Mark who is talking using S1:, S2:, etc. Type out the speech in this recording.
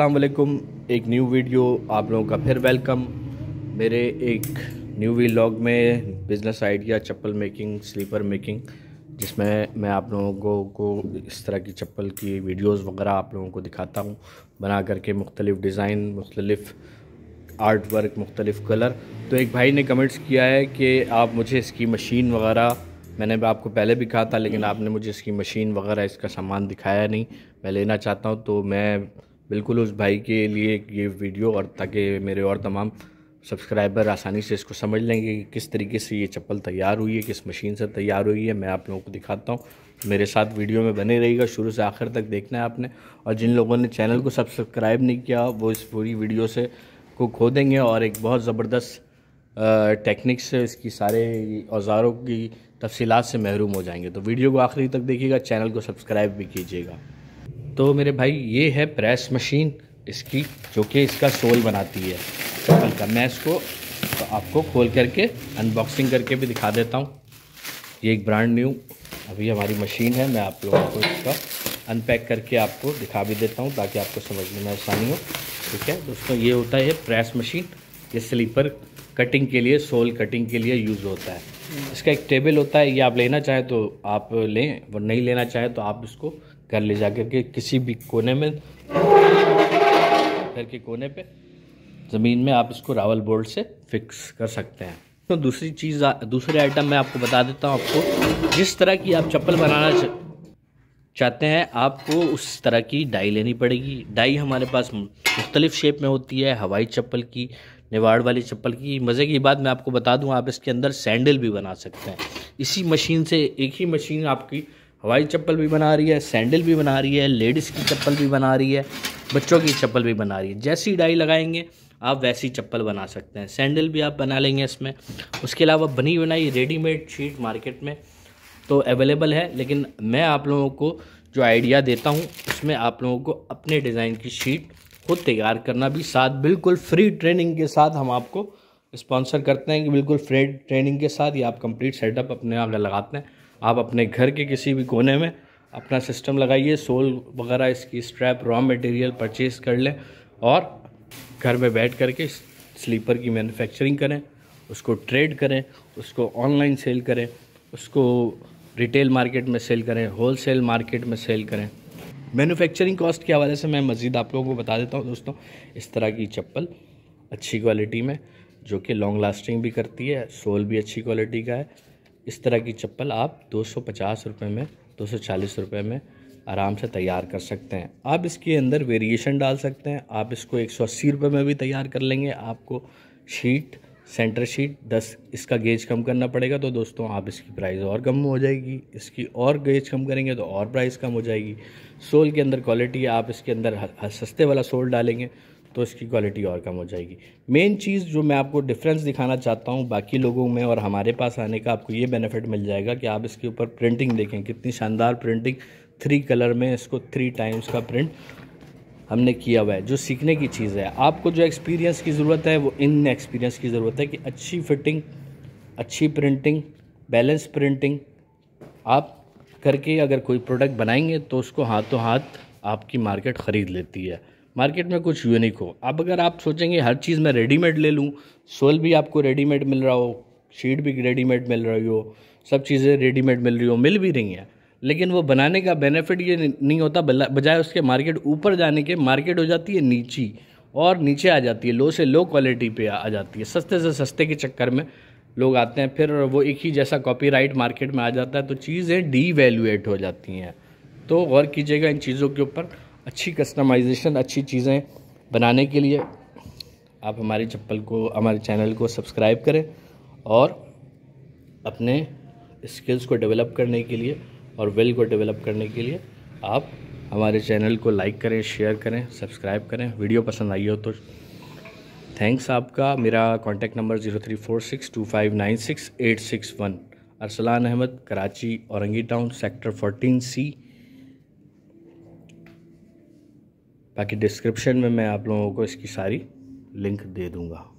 S1: अल्लाम एक new video आप लोगों का फिर वेलकम मेरे एक न्यू व्लॉग में बिज़नेस आइडिया चप्पल मेकिंग स्लीपर मेकिंग जिसमें मैं आप लोगों को इस तरह की चप्पल की वीडियोस वगैरह आप लोगों को दिखाता हूँ। बना करके मुख्तलिफ़ डिज़ाइन मुख्तलिफ़ आर्ट वर्क मुख्तलिफ़ कलर तो एक भाई ने कमेंट्स किया है कि आप मुझे इसकी मशीन वगैरह, मैंने आपको पहले भी कहा था, लेकिन आपने मुझे इसकी मशीन वगैरह, इसका सामान दिखाया नहीं। मैं लेना चाहता हूँ तो मैं बिल्कुल उस भाई के लिए ये वीडियो और ताकि मेरे और तमाम सब्सक्राइबर आसानी से इसको समझ लेंगे कि किस तरीके से ये चप्पल तैयार हुई है, किस मशीन से तैयार हुई है। मैं आप लोगों को दिखाता हूँ। मेरे साथ वीडियो में बने रहेगा शुरू से आखिर तक देखना है आपने। और जिन लोगों ने चैनल को सब्सक्राइब नहीं किया, वो इस पूरी वीडियो से को खो देंगे और एक बहुत ज़बरदस्त टेक्निक से इसकी सारे औज़ारों की तफसीत से महरूम हो जाएँगे। तो वीडियो को आखिरी तक देखिएगा, चैनल को सब्सक्राइब भी कीजिएगा। तो मेरे भाई, ये है प्रेस मशीन इसकी, जो कि इसका सोल बनाती है। चप्पल का मैं इसको तो आपको खोल करके अनबॉक्सिंग करके भी दिखा देता हूँ। ये एक ब्रांड न्यू अभी हमारी मशीन है, मैं आप लोगों को इसका अनपैक करके आपको दिखा भी देता हूँ, ताकि आपको समझने में आसानी हो। ठीक है, दोस्तों, ये होता है प्रेस मशीन ये स्लीपर कटिंग के लिए, सोल कटिंग के लिए यूज़ होता है। इसका एक टेबल होता है, ये आप लेना चाहें तो आप लें और नहीं लेना चाहें तो आप इसको घर ले जा कर के किसी भी कोने में, घर के कोने पे, ज़मीन में आप इसको रावल बोल्ट से फिक्स कर सकते हैं। तो दूसरी चीज़, दूसरे आइटम मैं आपको बता देता हूँ आपको, जिस तरह की आप चप्पल बनाना चाहते हैं, आपको उस तरह की डाई लेनी पड़ेगी। डाई हमारे पास मुख्तलिफ़ शेप में होती है, हवाई चप्पल की, निवाड़ वाली चप्पल की। मज़े की बात मैं आपको बता दूँ, आप इसके अंदर सैंडल भी बना सकते हैं। इसी मशीन से एक ही मशीन आपकी हवाई चप्पल भी बना रही है, सैंडल भी बना रही है, लेडीज़ की चप्पल भी बना रही है, बच्चों की चप्पल भी बना रही है। जैसी डाई लगाएँगे, आप वैसी चप्पल बना सकते हैं। सैंडल भी आप बना लेंगे इसमें। उसके अलावा बनी बनाई रेडीमेड शीट मार्केट में तो अवेलेबल है, लेकिन मैं आप लोगों को जो आइडिया देता हूँ, उसमें आप लोगों को अपने डिज़ाइन की शीट खुद तैयार करना भी, साथ बिल्कुल फ्री ट्रेनिंग के साथ हम आपको स्पॉन्सर करते हैं कि बिल्कुल फ्री ट्रेनिंग के साथ ये आप कंप्लीट सेटअप अपने आप लगाते हैं। आप अपने घर के किसी भी कोने में अपना सिस्टम लगाइए सोल वगैरह इसकी स्ट्रैप रॉ मटेरियल परचेज़ कर लें और घर में बैठ करके स्लीपर की मैन्युफैक्चरिंग करें, उसको ट्रेड करें, उसको ऑनलाइन सेल करें, उसको रिटेल मार्केट में सेल करें होलसेल मार्केट में सेल करें। मैन्युफैक्चरिंग कॉस्ट के हवाले से मैं मज़ीद आप लोगों को बता देता हूँ दोस्तों, इस तरह की चप्पल अच्छी क्वालिटी में, जो कि लॉन्ग लास्टिंग भी करती है सोल भी अच्छी क्वालिटी का है। इस तरह की चप्पल आप दो सौ में, दो सौ में आराम से तैयार कर सकते हैं। आप इसके अंदर वेरिएशन डाल सकते हैं। आप इसको एक सौ अस्सी रुपये में भी तैयार कर लेंगे। आपको शीट सेंटर शीट दस इसका गेज कम करना पड़ेगा। तो दोस्तों, आप इसकी प्राइस और कम हो जाएगी। इसकी और गेज कम करेंगे तो और प्राइस कम हो जाएगी। सोल के अंदर क्वालिटी आप इसके अंदर सस्ते वाला सोल डालेंगे। तो इसकी क्वालिटी और कम हो जाएगी। मेन चीज़ जो मैं आपको डिफरेंस दिखाना चाहता हूँ बाकी लोगों में और हमारे पास आने का आपको ये बेनिफिट मिल जाएगा कि आप इसके ऊपर प्रिंटिंग देखें, कितनी शानदार प्रिंटिंग थ्री कलर में इसको थ्री टाइम्स का प्रिंट हमने किया हुआ है, जो सीखने की चीज़ है। आपको जो एक्सपीरियंस की ज़रूरत है, वो इन एक्सपीरियंस की ज़रूरत है कि अच्छी फिटिंग अच्छी प्रिंटिंग बैलेंस प्रिंटिंग आप करके अगर कोई प्रोडक्ट बनाएँगे तो उसको हाथों हाथ आपकी मार्केट ख़रीद लेती है। मार्केट में कुछ यूनिक हो। अब अगर आप सोचेंगे, हर चीज़ मैं रेडीमेड ले लूँ सोल भी आपको रेडीमेड मिल रहा हो शीट भी रेडीमेड मिल रही हो, सब चीज़ें रेडीमेड मिल रही हो, मिल भी रही हैं। लेकिन वो बनाने का बेनिफिट ये नहीं होता बजाय उसके मार्केट ऊपर जाने के मार्केट हो जाती है नीची, और नीचे आ जाती है लो से लो क्वालिटी पे आ जाती है। सस्ते से सस्ते के चक्कर में लोग आते हैं, फिर वो एक ही जैसा कॉपीराइट मार्केट में आ जाता है तो चीज़ें डी हो जाती हैं। तो गौर कीजिएगा इन चीज़ों के ऊपर। अच्छी कस्टमाइजेशन अच्छी चीज़ें बनाने के लिए आप हमारी चप्पल को, हमारे चैनल को सब्सक्राइब करें और अपने स्किल्स को डेवलप करने के लिए और वेल को डेवलप करने के लिए आप हमारे चैनल को लाइक करें शेयर करें सब्सक्राइब करें। वीडियो पसंद आई हो तो थैंक्स आपका। मेरा contact number zero three four six two five nine six eight six one Arsalan Ahmad, Karachi, Orangi town sector fourteen C बाकी डिस्क्रिप्शन में मैं आप लोगों को इसकी सारी लिंक दे दूँगा।